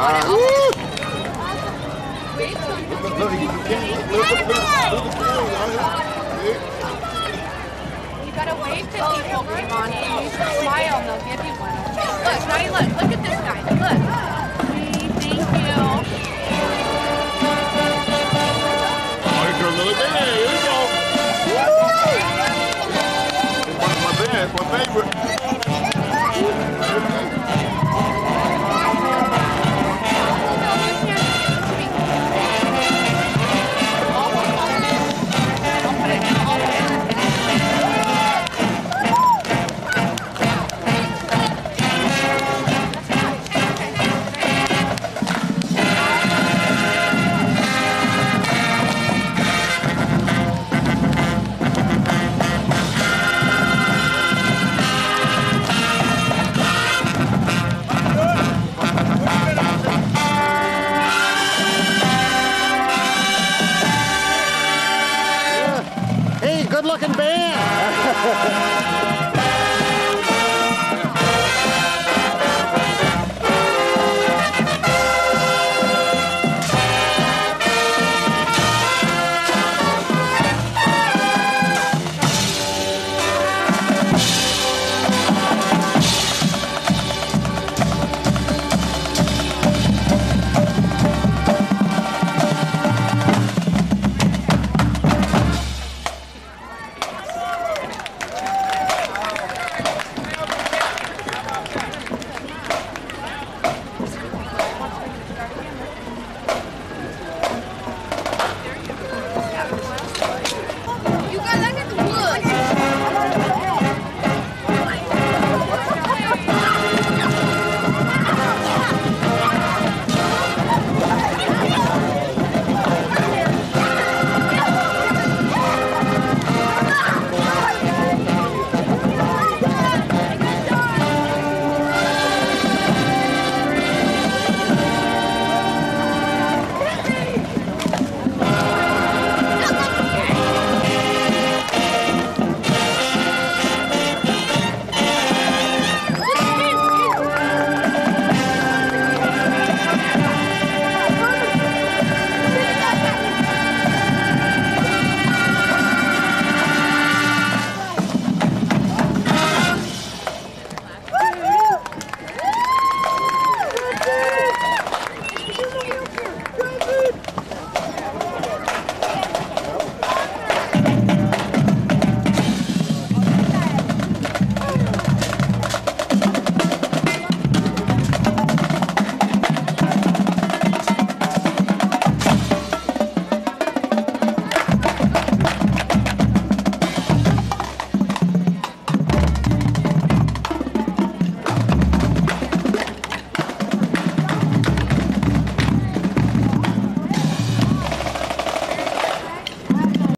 you gotta wave to people, Devon, Looking band.